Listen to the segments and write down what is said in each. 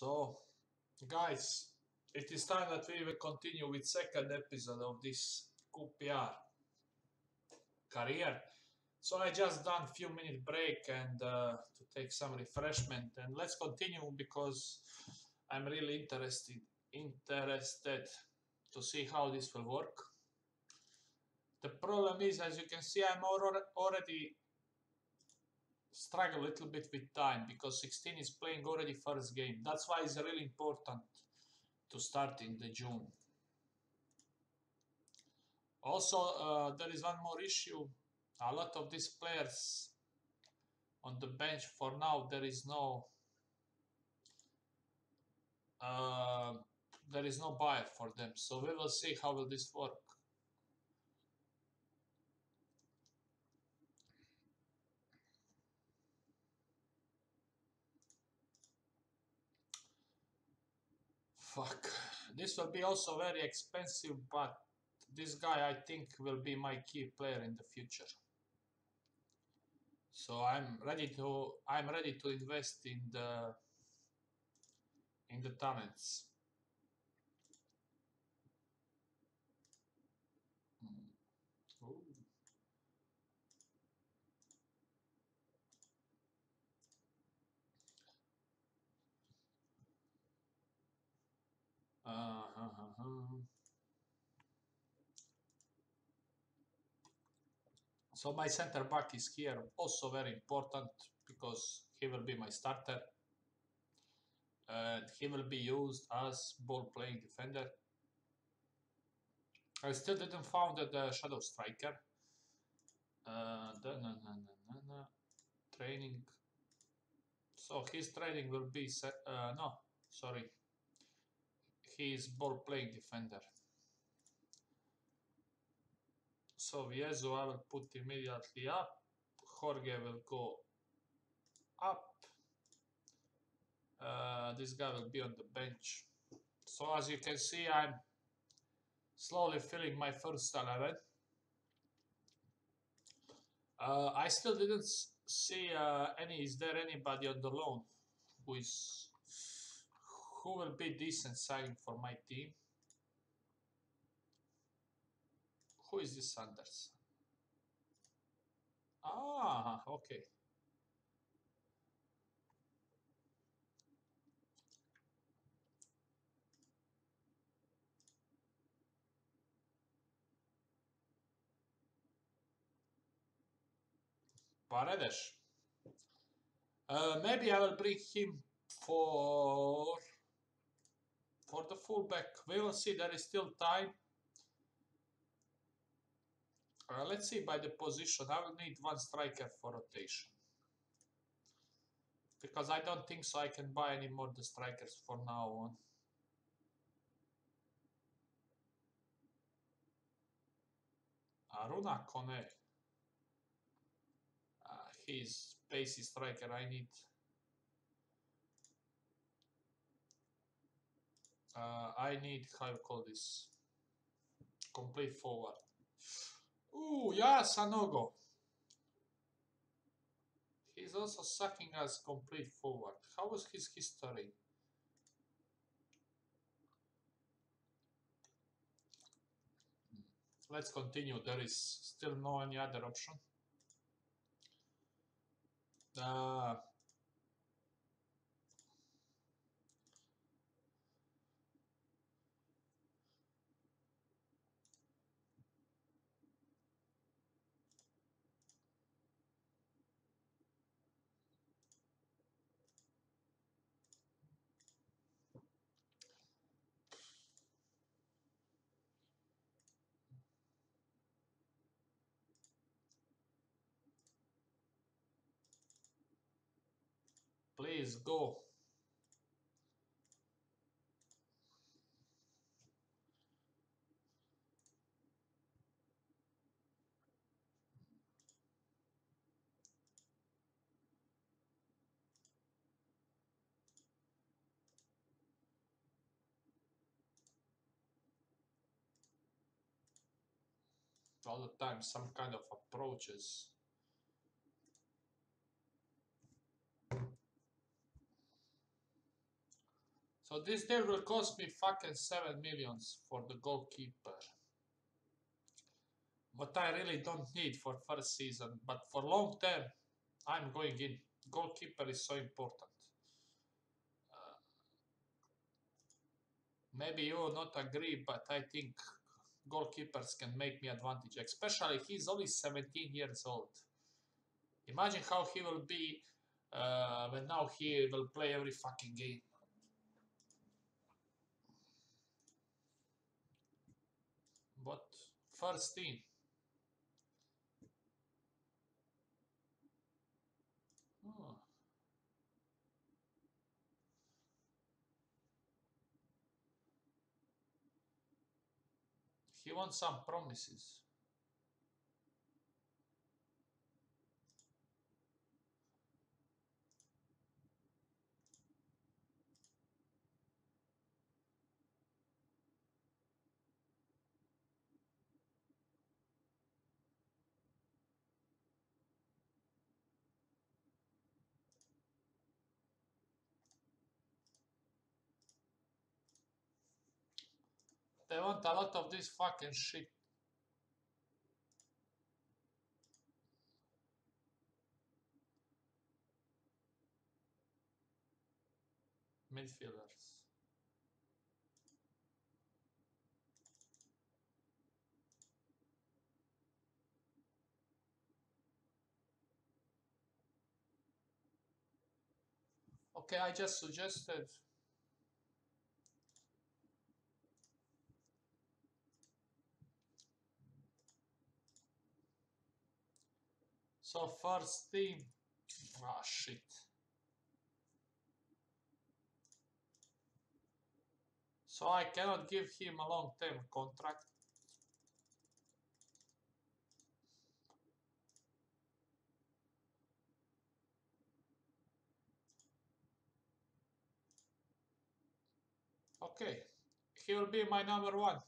So, guys, it is time that we will continue with second episode of this QPR career. So I just done few minute break and uh, to take some refreshment and let's continue because I'm really interested interested to see how this will work. The problem is, as you can see, I'm already struggle a little bit with time because 16 is playing already first game. That's why it's really important to start in the June. Also, uh, there is one more issue. A lot of these players on the bench for now, there is no uh, there is no buyer for them. So we will see how will this work. Fuck. This will be also very expensive, but this guy I think will be my key player in the future. So I'm ready to I'm ready to invest in the in the talents. Hmm. Uh, -huh. So my center back is here, also very important because he will be my starter. And he will be used as ball playing defender. I still didn't found the shadow striker. Uh, no, no, no, no, Training. So his training will be. Uh, no, sorry he is ball playing defender. So Viezo I will put immediately up. Jorge will go up. Uh, this guy will be on the bench. So as you can see, I'm slowly filling my first 11. Uh, I still didn't see uh, any, is there anybody on the loan who is who will be decent signing for my team? Who is this Sanders? Ah, okay. Paredes. Uh, maybe I will bring him for for the fullback, we will see there is still time. Uh, let's see by the position. I will need one striker for rotation. Because I don't think so I can buy any more the strikers for now on. Arouna Koné. Uh, he's basic striker. I need uh, I need, how you call this, complete forward. Ooh, yeah, Sanogo. He's also sucking as complete forward. How was his history? Let's continue. There is still no any other option. Uh, Please go. all the time some kind of approaches So this deal will cost me fucking 7 millions for the goalkeeper. What I really don't need for first season, but for long term, I'm going in. Goalkeeper is so important. Uh, maybe you will not agree, but I think goalkeepers can make me advantage, especially he's only 17 years old. Imagine how he will be uh, when now he will play every fucking game. But first team. Oh. He wants some promises. They want a lot of this fucking shit. Midfielders. Okay, I just suggested So first team. Ah shit. So I cannot give him a long-term contract. Okay, he will be my number one.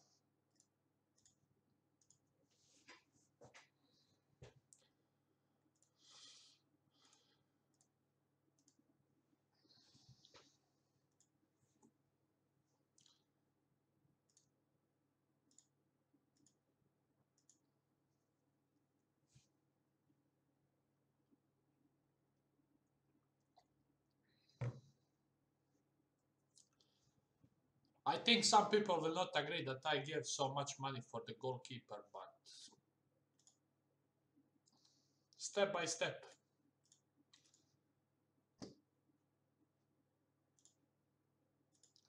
I think some people will not agree that I gave so much money for the goalkeeper, but step by step.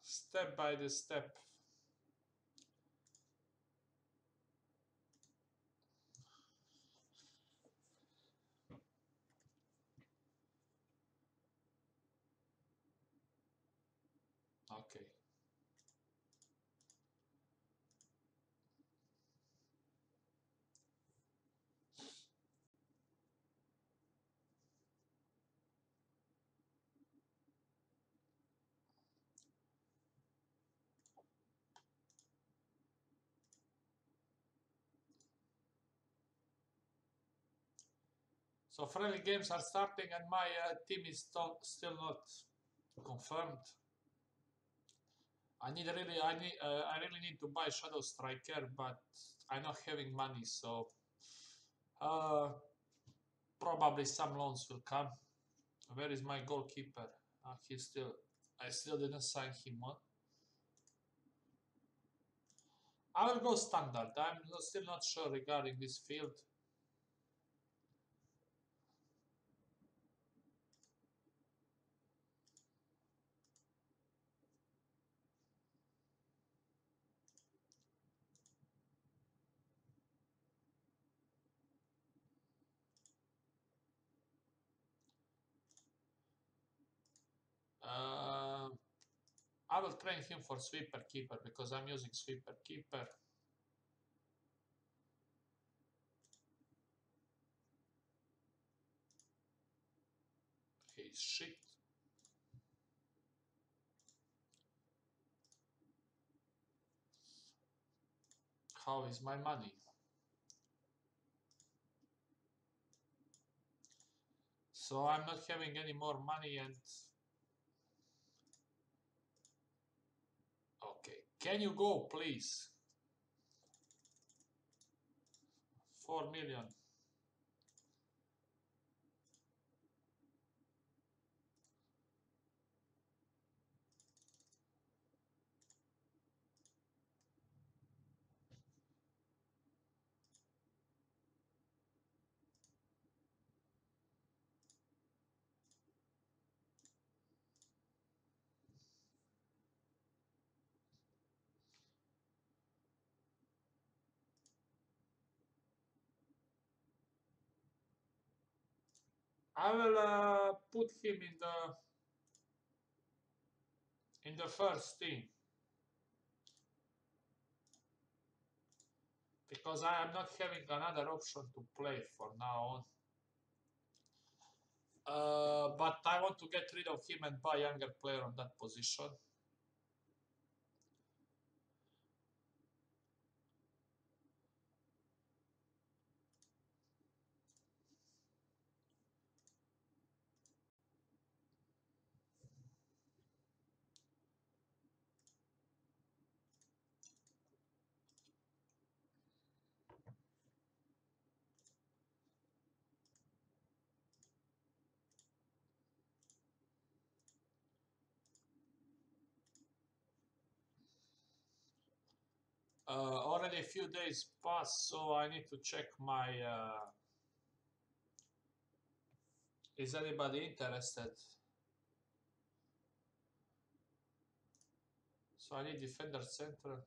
Step by the step. Okay. So friendly games are starting and my uh, team is still not confirmed. I need really, I need, uh, I really need to buy Shadow Striker, but I'm not having money, so uh, probably some loans will come. Where is my goalkeeper? Uh, he's still, I still didn't sign him on. I will go standard. I'm still not sure regarding this field. Will train him for sweeper keeper because I'm using sweeper keeper. He's shit. How is my money? So I'm not having any more money and Okay, can you go, please? Four million. I will uh, put him in the in the first team because I am not having another option to play for now on. Uh, but I want to get rid of him and buy younger player on that position. Already a few days passed, so I need to check my. Uh, is anybody interested? So I need defender center.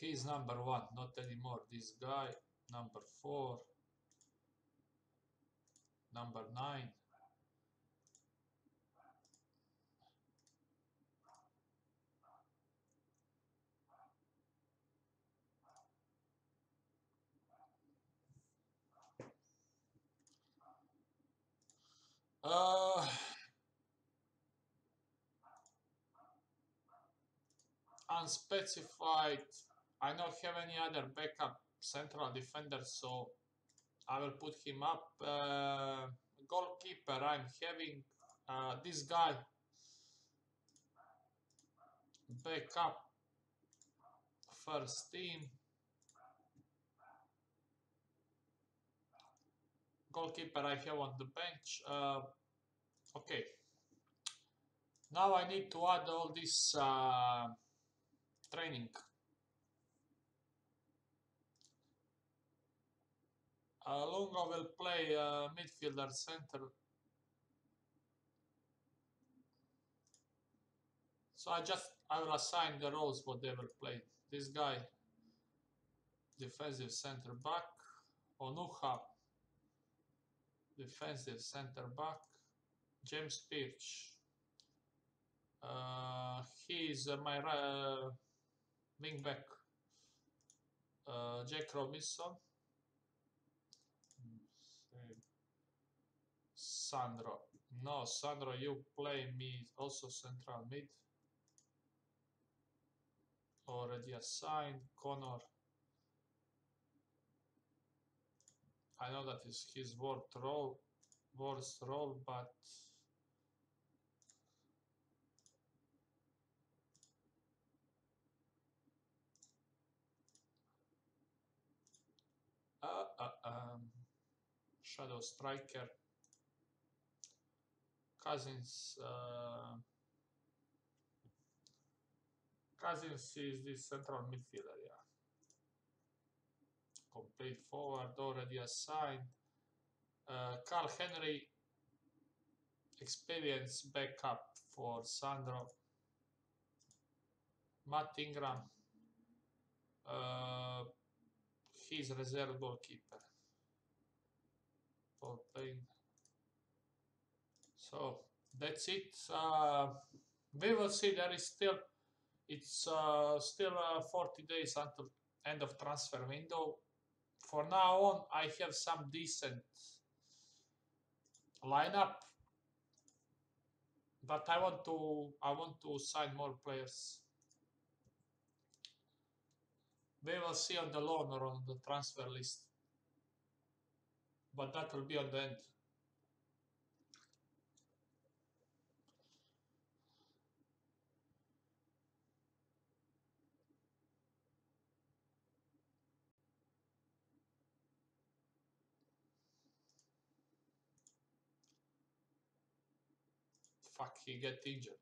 He's number one, not anymore. This guy, number four, number nine. Uh, unspecified. I don't have any other backup central defender, so I will put him up. Uh, goalkeeper, I'm having uh, this guy backup first team. Goalkeeper I have on the bench. Uh, okay. Now I need to add all this uh, training. Uh, Luongo will play uh, midfielder center. So I just I will assign the roles what they will play. This guy, defensive center back, Onuoha, defensive center back, James Perch. Uh, he is uh, my uh, wing back. Uh, Jack Robinson. Sandro. No, Sandro, you play me also central mid. Already assigned. Connor. I know that is his worst role, worst role, but uh, uh, um, Shadow Striker, Cousins. Uh, Cousins is the central midfielder, yeah. Complete forward already assigned. Uh, Karl Henry, experience backup for Sandro. Matt Ingram, uh, he's reserve goalkeeper for playing. So that's it. Uh, we will see. There is still it's uh, still uh, 40 days until end of transfer window. For now on, I have some decent lineup, but I want to I want to sign more players. We will see on the loan or on the transfer list, but that will be on the end. Fuck, he get injured.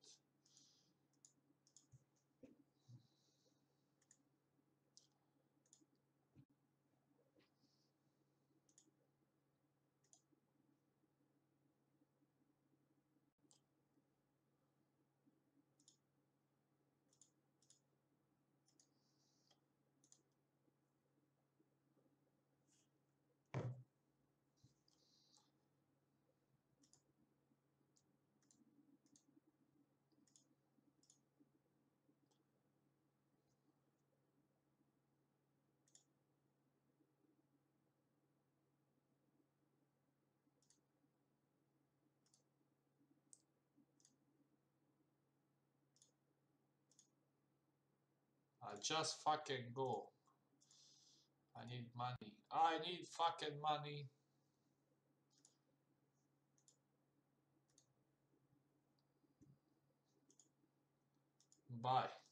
I just fucking go. I need money. I need fucking money. Bye.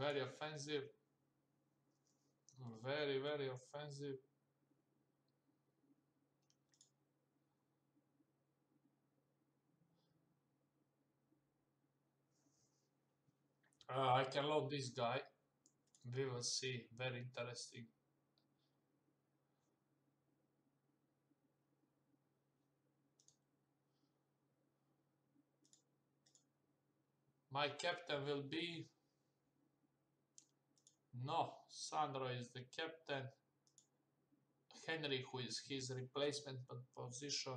Very offensive. Very, very offensive. Uh, I can load this guy. We will see. Very interesting. My captain will be no, Sandro is the captain. Henry, who is his replacement position.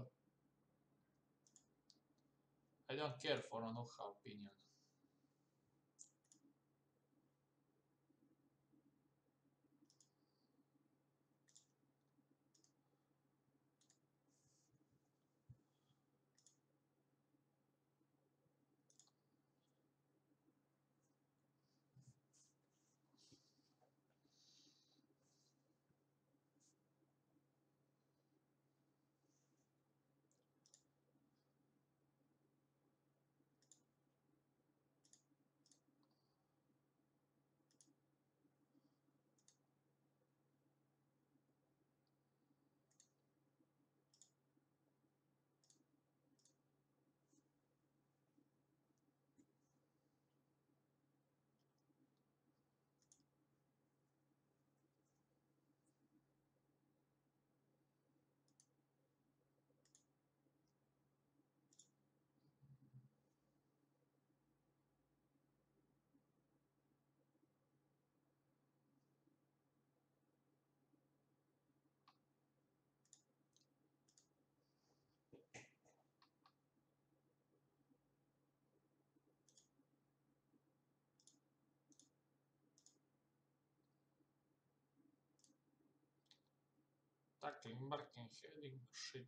I don't care for Onuoha opinion. Tackling, marking, heading, shit.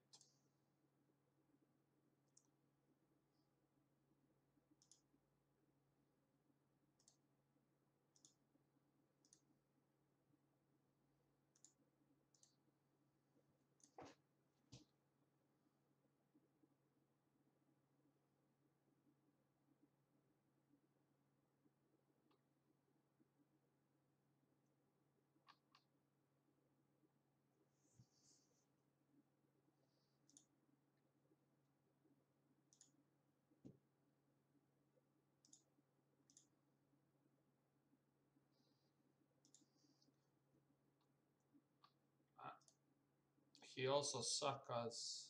He also sucks.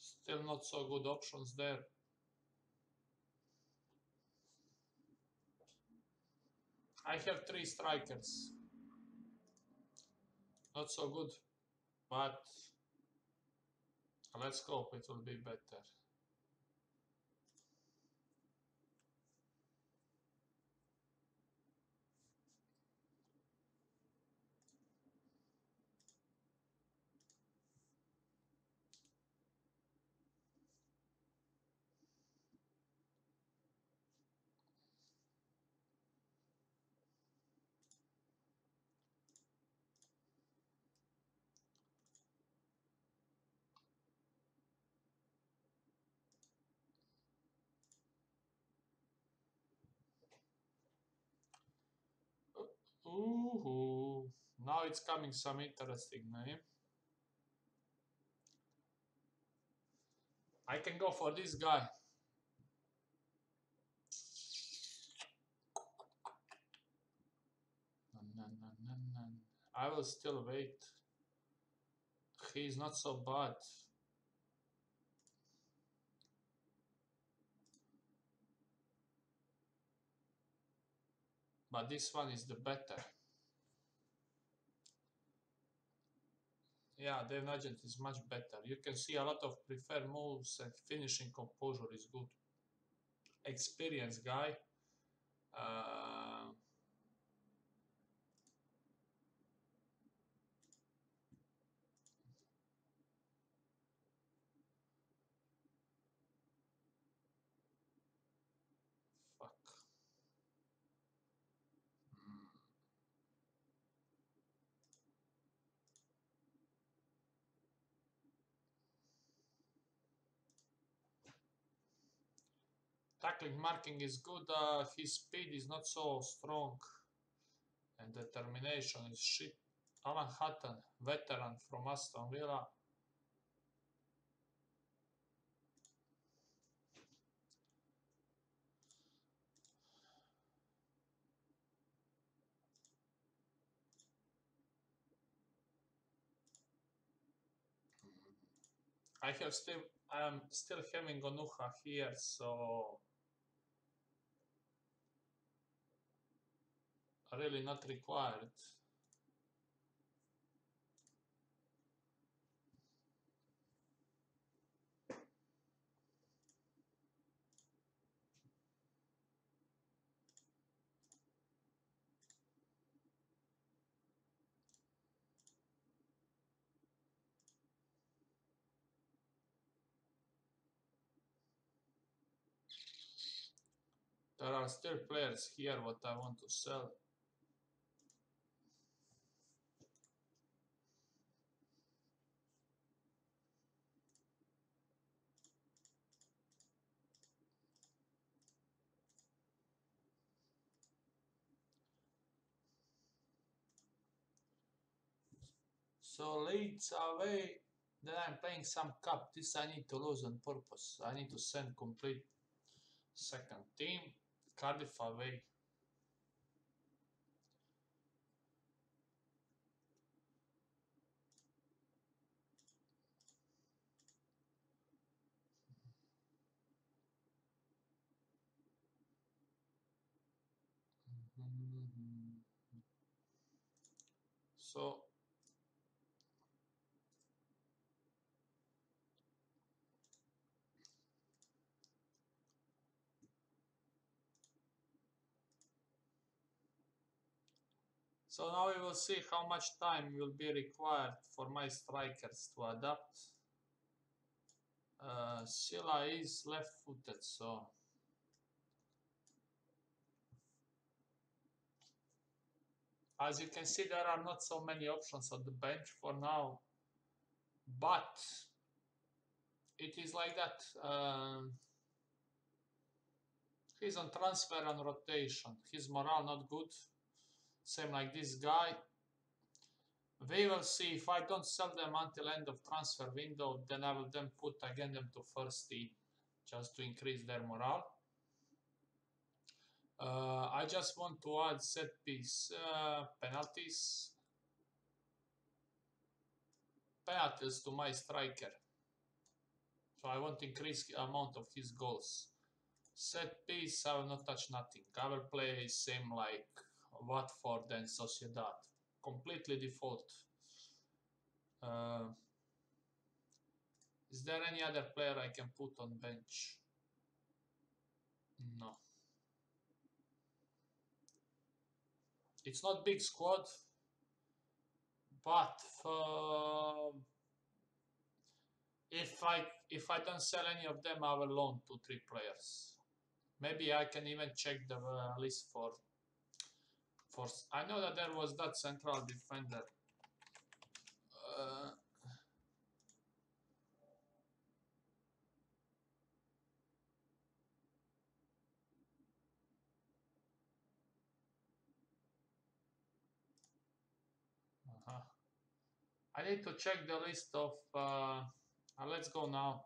Still not so good options there. I have three strikers. Not so good, but let's hope it will be better. Ooh, now it's coming some interesting name. I can go for this guy. I will still wait. He's not so bad. But this one is the better. Yeah, Dave Nugent is much better. You can see a lot of preferred moves and finishing composure is good. Experienced guy. Uh, tackling marking is good, uh, his speed is not so strong and determination is shit. Alan Hutton, veteran from Aston Villa. I have still I'm still having Onuoha here, so really not required. There are still players here what I want to sell. So Leeds away, then I'm playing some cup. This I need to lose on purpose. I need to send complete second team. Cardiff away. So So now we will see how much time will be required for my strikers to adapt. Uh, Sylla is left-footed, so as you can see there are not so many options on the bench for now, but it is like that. Um, he's on transfer and rotation. His morale not good. Same like this guy. We will see if I don't sell them until end of transfer window, then I will then put again them to first team just to increase their morale. Uh, I just want to add set piece uh, penalties. Penalties to my striker. So I want to increase the amount of his goals. Set piece, I will not touch nothing. I will play same like Watford and Sociedad. Completely default. Uh, is there any other player I can put on bench? No. It's not big squad, but uh, if I if I don't sell any of them, I will loan two three players. Maybe I can even check the uh, list for I know that there was that central defender. Uh, uh-huh. I need to check the list of. Uh, uh, let's go now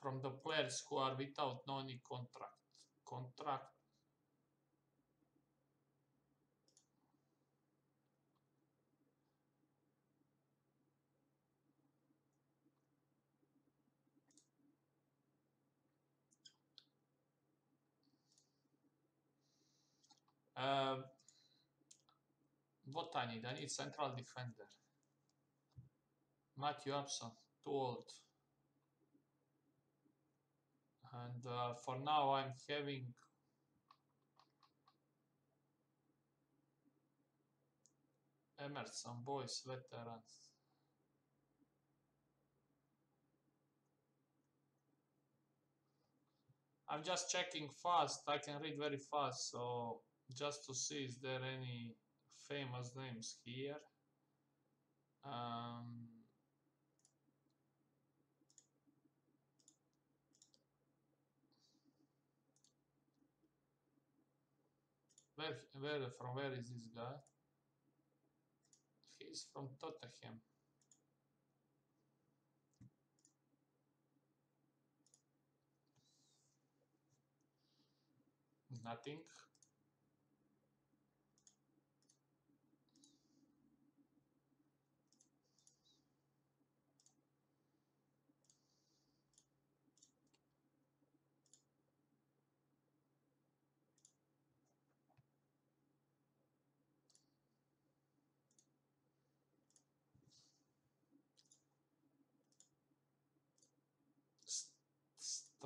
from the players who are without no any contract. Contract What I need? I need central defender. Matthew Upson, too old. And uh, for now I'm having Emerson Boyce veterans. I'm just checking fast. I can read very fast, so just to see is there any famous names here. Um, where, where, from where is this guy? He's from Tottenham. Nothing.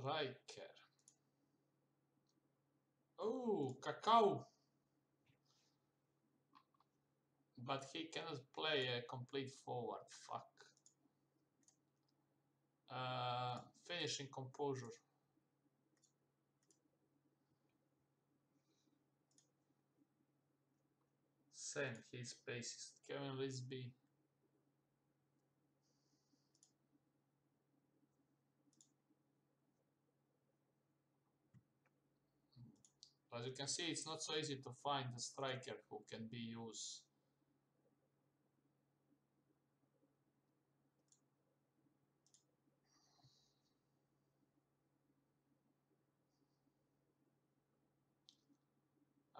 Striker. Oh, Cacau! But he cannot play a complete forward. Fuck. Uh, finishing composure. Same, his is Kevin Lisbie. As you can see, it's not so easy to find a striker who can be used.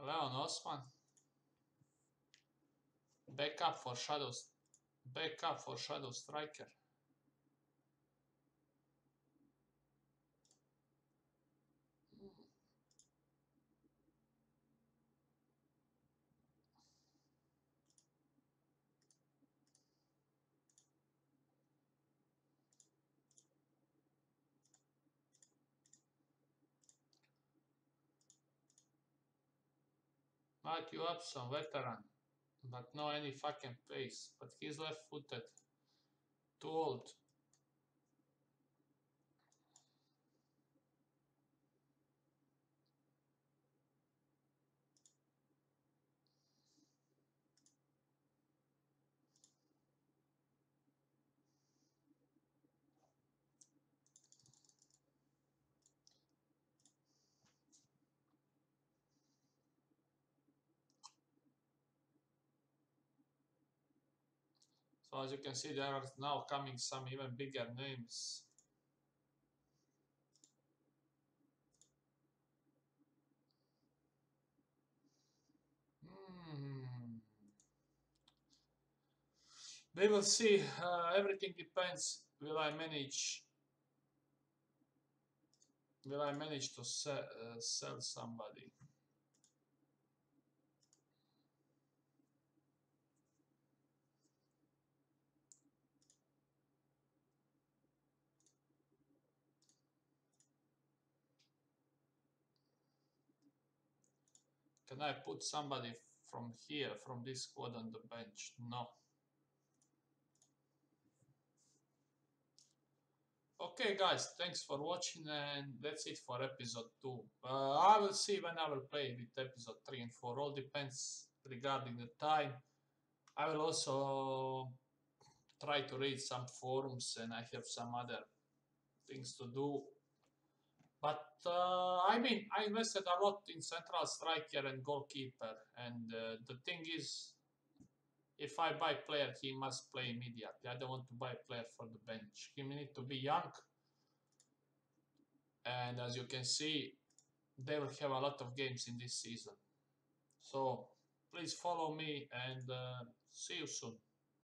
Leon Osman. Backup for Shadows. Backup for Shadow Striker. Matthew some veteran. But no any fucking pace. But he's left footed. Too old. So as you can see, there are now coming some even bigger names. Hmm. We will see. Uh, everything depends. Will I manage? Will I manage to sell, uh, sell somebody? Can I put somebody from here, from this squad on the bench? No. Okay guys, thanks for watching and that's it for episode 2. Uh, I will see when I will play with episode 3 and 4, all depends regarding the time. I will also try to read some forums and I have some other things to do but uh, I mean, I invested a lot in central striker and goalkeeper, and uh, the thing is, if I buy player, he must play immediately. I don't want to buy player for the bench. He need to be young, and as you can see, they will have a lot of games in this season. So please follow me and uh, see you soon.